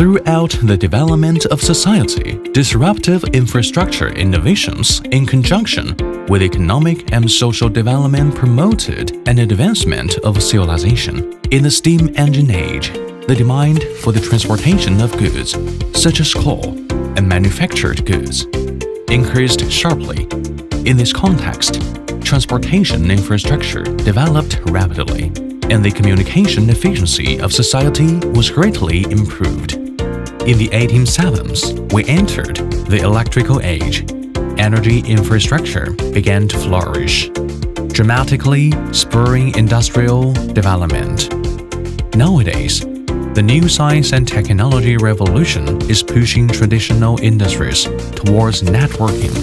Throughout the development of society, disruptive infrastructure innovations in conjunction with economic and social development promoted an advancement of civilization. In the steam engine age, the demand for the transportation of goods, such as coal and manufactured goods, increased sharply. In this context, transportation infrastructure developed rapidly, and the communication efficiency of society was greatly improved. In the 1870s, we entered the electrical age. Energy infrastructure began to flourish, dramatically spurring industrial development. Nowadays, the new science and technology revolution is pushing traditional industries towards networking,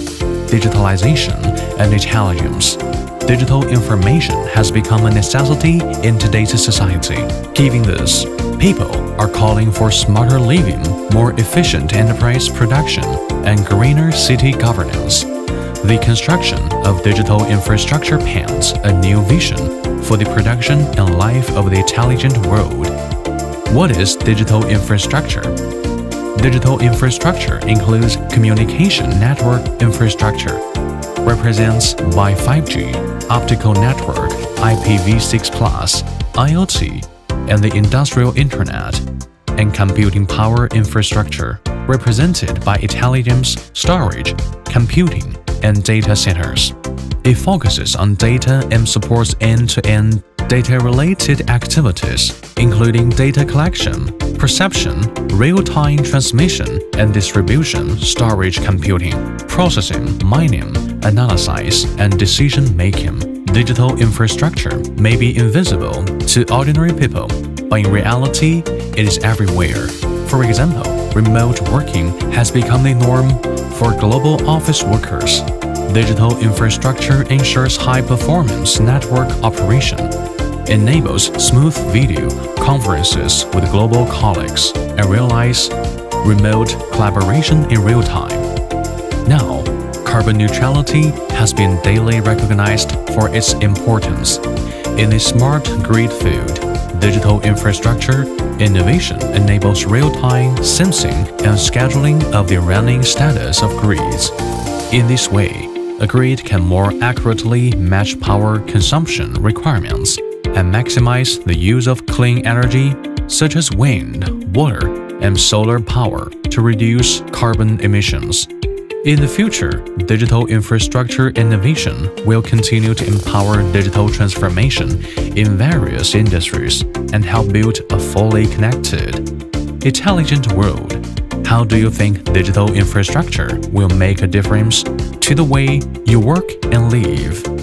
digitalization, and intelligence digital information has become a necessity in today's society. Given this, people are calling for smarter living, more efficient enterprise production, and greener city governance. The construction of digital infrastructure paints a new vision for the production and life of the intelligent world. What is digital infrastructure? Digital infrastructure includes communication network infrastructure, represents by 5G, optical network, IPv6+, IoT, and the industrial internet, and computing power infrastructure, represented by intelligence, storage, computing, and data centers. It focuses on data and supports end-to-end data-related activities, including data collection, perception, real-time transmission and distribution, storage computing, processing, mining, analysis, and decision-making. Digital infrastructure may be invisible to ordinary people, but in reality, it is everywhere. For example, remote working has become the norm for global office workers. Digital infrastructure ensures high-performance network operation, enables smooth video conferences with global colleagues, and realize remote collaboration in real time. Now, carbon neutrality has been daily recognized for its importance. In the smart grid field, digital infrastructure innovation enables real-time sensing and scheduling of the running status of grids. In this way, a grid can more accurately match power consumption requirements and maximize the use of clean energy such as wind, water, and solar power to reduce carbon emissions. In the future, digital infrastructure innovation will continue to empower digital transformation in various industries and help build a fully connected, intelligent world. How do you think digital infrastructure will make a difference to the way you work and live?